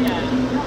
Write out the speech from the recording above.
Yeah.